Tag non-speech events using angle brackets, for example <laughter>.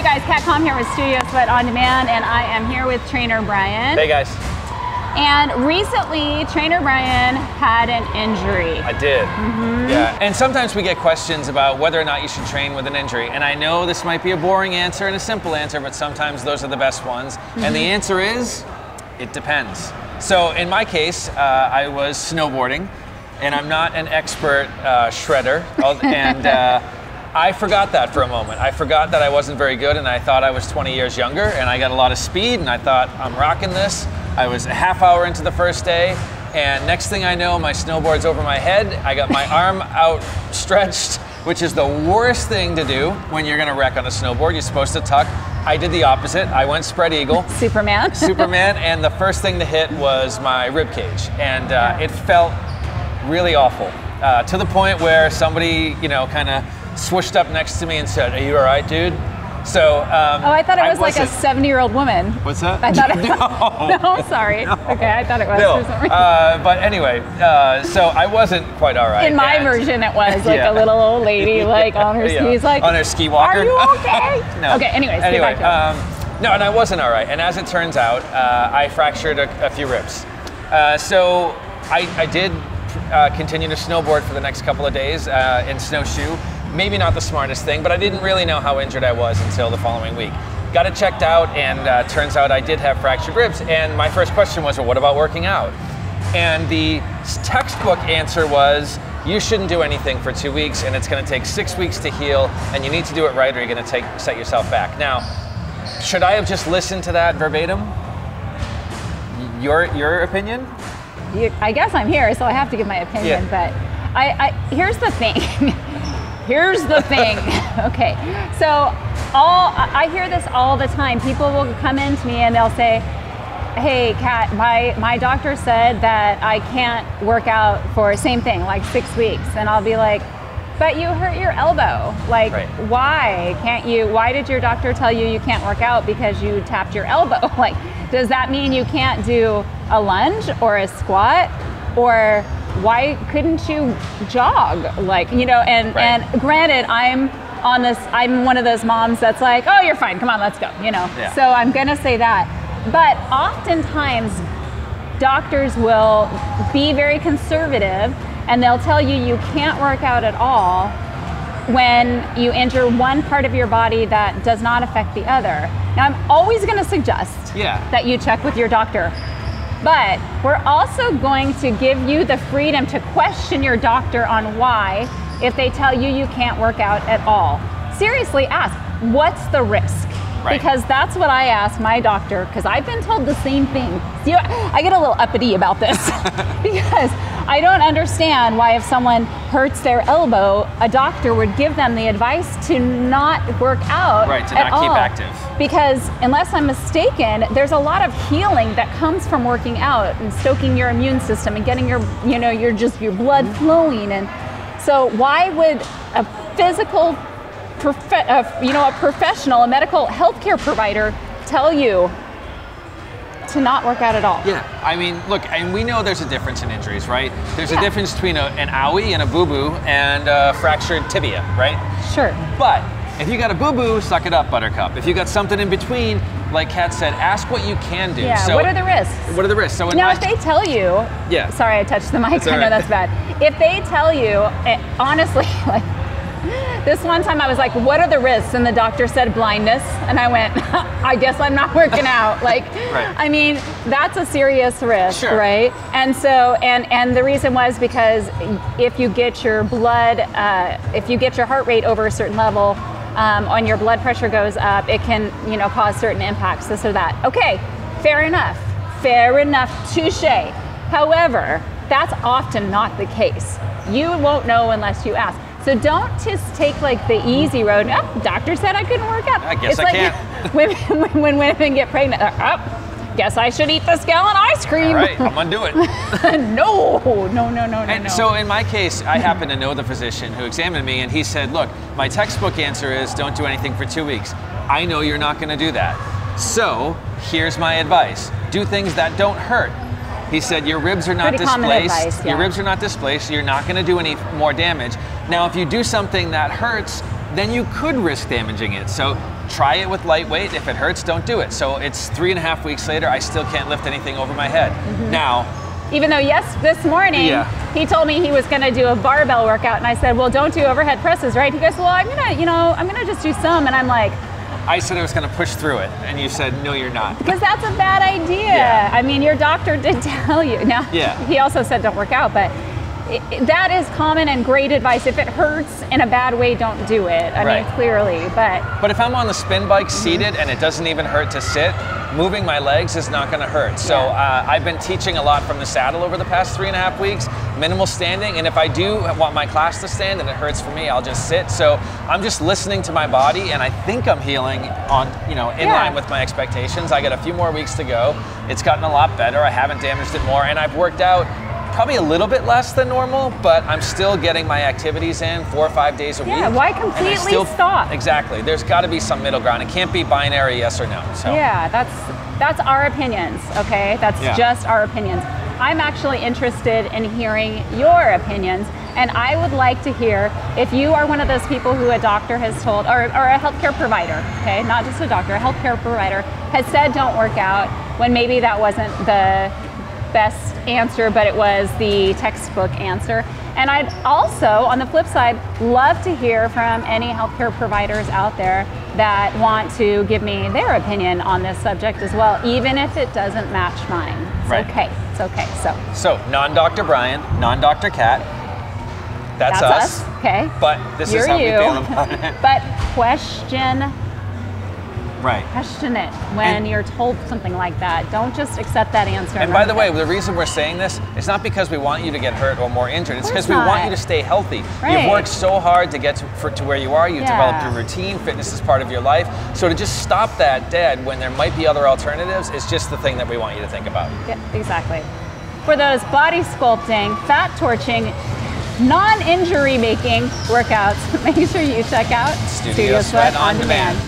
Hey guys, Kat Com here with Studio Sweat On Demand, and I am here with trainer Brian. Hey guys. And recently, trainer Brian had an injury. I did. Mm-hmm. Yeah. And sometimes we get questions about whether or not you should train with an injury. And I know this might be a boring answer and a simple answer, but sometimes those are the best ones. Mm-hmm. And the answer is it depends. So in my case, uh, I was snowboarding, and I'm not an expert uh, shredder. and uh, <laughs> I forgot that for a moment. I forgot that I wasn't very good, and I thought I was 20 years younger, and I got a lot of speed, and I thought I'm rocking this. I was a half hour into the first day, and next thing I know, my snowboard's over my head. I got my <laughs> arm outstretched, which is the worst thing to do when you're gonna wreck on a snowboard. You're supposed to tuck. I did the opposite. I went spread eagle. <laughs> Superman. <laughs> Superman, and the first thing to hit was my rib cage, and uh, it felt really awful uh, to the point where somebody, you know, kind of swished up next to me and said, "Are you all right, dude?" So. Um, oh, I thought it was like a 70 year old woman. What's that? I thought <laughs> it no. <laughs> no, sorry. No. Okay, I thought it was. No. Uh, but anyway, uh, so I wasn't quite all right. In my and, version, it was like yeah. a little old lady, <laughs> like on her yeah. skis, like on her ski walker. Are you okay? no. Okay. Anyways. Anyway. Um, no, and I wasn't all right. And as it turns out, uh, I fractured a, a few ribs. Uh, so I, I did uh, continue to snowboard for the next couple of days uh, in snowshoe maybe not the smartest thing, but I didn't really know how injured I was until the following week. Got it checked out, and uh, turns out I did have fractured ribs. And my first question was, well, what about working out? And the textbook answer was, you shouldn't do anything for two weeks, and it's going to take six weeks to heal, and you need to do it right, or you're going to take set yourself back. Now, should I have just listened to that verbatim? Your your opinion? You, I guess I'm here, so I have to give my opinion. Yeah. But I, I here's the thing. <laughs> Here's the thing. <laughs> okay. So all I hear this all the time. People will come in to me and they'll say, "Hey, Kat, my my doctor said that I can't work out for same thing, like 6 weeks." And I'll be like, "But you hurt your elbow. Like right. why can't you why did your doctor tell you you can't work out because you tapped your elbow? <laughs> like does that mean you can't do a lunge or a squat or why couldn't you jog? Like, you know, and, right. and granted, I'm on this, I'm one of those moms that's like, oh, you're fine, come on, let's go, you know. Yeah. So I'm gonna say that. But oftentimes, doctors will be very conservative and they'll tell you you can't work out at all when you injure one part of your body that does not affect the other. Now, I'm always going to suggest yeah. that you check with your doctor but we're also going to give you the freedom to question your doctor on why if they tell you you can't work out at all. Seriously ask, what's the risk? Right. Because that's what I ask my doctor, because I've been told the same thing. See, I get a little uppity about this <laughs> because I don't understand why, if someone hurts their elbow, a doctor would give them the advice to not work out. Right, to not all. keep active. Because, unless I'm mistaken, there's a lot of healing that comes from working out and stoking your immune system and getting your, you know, your just your blood flowing. And so, why would a physical prof- uh, you know, a professional, a medical healthcare provider tell you to not work out at all. Yeah, I mean, look, and we know there's a difference in injuries, right? There's yeah. a difference between a, an owie and a boo-boo and a fractured tibia, right? Sure. But if you got a boo-boo, suck it up, Buttercup. If you got something in between, like Kat said, ask what you can do. Yeah. So, what are the risks? What are the risks? So now, my, if they tell you, yeah. Sorry, I touched the mic. I know right. that's bad. If they tell you, it, honestly, <laughs> like this one time I was like, what are the risks? And the doctor said blindness. And I went, <laughs> I guess I'm not working out. Like, right. I mean, that's a serious risk, sure. right? And so, and, and the reason was because if you get your blood, uh, if you get your heart rate over a certain level, um, and your blood pressure goes up, it can, you know, cause certain impacts, this or that. Okay, fair enough. Fair enough, touche. However, that's often not the case. You won't know unless you ask. So don't just take like the easy road. Oh, doctor said I couldn't work out. I guess it's I like can't. <laughs> When, when women get pregnant, oh, guess I should eat this gallon ice cream. All right, I'm gonna do it. <laughs> no, no, no, no, no, and no. So in my case, I happen to know the physician who examined me, and he said, "Look, my textbook answer is don't do anything for two weeks. I know you're not gonna do that. So here's my advice: do things that don't hurt." He said your ribs are not Pretty displaced. Advice, yeah. Your ribs are not displaced. You're not going to do any more damage. Now, if you do something that hurts, then you could risk damaging it. So try it with lightweight. If it hurts, don't do it. So it's three and a half weeks later, I still can't lift anything over my head. Mm-hmm. Now, Even though yes, this morning Yeah. he told me he was going to do a barbell workout, and I said, "Well, don't do overhead presses, right?" He goes, "Well, I'm gonna, you know, I'm gonna just do some," and I'm like, I said I was going to push through it, and you said, no, you're not. "Because that's a bad idea." Yeah. I mean, your doctor did <laughs> tell you. Now, Yeah. he also said don't work out, but. I- i- That is common and great advice. If it hurts in a bad way, don't do it. I Right. mean, clearly, but But if I'm on the spin bike seated and it doesn't even hurt to sit, moving my legs is not going to hurt. So Yeah. uh, I've been teaching a lot from the saddle over the past three and a half weeks, minimal standing. And if I do want my class to stand and it hurts for me, I'll just sit. So I'm just listening to my body, and I think I'm healing on, you know, in Yeah. line with my expectations. I got a few more weeks to go. It's gotten a lot better. I haven't damaged it more, and I've worked out. Probably a little bit less than normal, but I'm still getting my activities in four or five days a Yeah, week. why and I completely still- stop? Exactly. There's got to be some middle ground. It can't be binary yes or no. So Yeah, that's that's our opinions, okay? That's Yeah. just our opinions. I'm actually interested in hearing your opinions, and I would like to hear if you are one of those people who a doctor has told, or, or a healthcare provider, okay, not just a doctor, a healthcare provider has said don't work out when maybe that wasn't the best answer, but it was the textbook answer. And I'd also, on the flip side, love to hear from any healthcare providers out there that want to give me their opinion on this subject as well, even if it doesn't match mine. It's Right. okay. It's okay. So So non-Dr. Brian, non-Dr. Kat. That's, that's us. us. Okay. But this You're is how you. we feel <laughs> about it. but question Right. question it when And- you're told something like that. Don't just accept that answer. And by the way, it. the reason we're saying this is not because we want you to get hurt or more injured. It's because we want you to stay healthy. Right. You've worked so hard to get to, for, to where you are. You've Yeah. developed your routine. Fitness is part of your life. So to just stop that dead when there might be other alternatives is just the thing that we want you to think about. Yeah, exactly. For those body sculpting, fat torching, non injury making workouts, <laughs> make sure you check out Studio Sweat on Demand.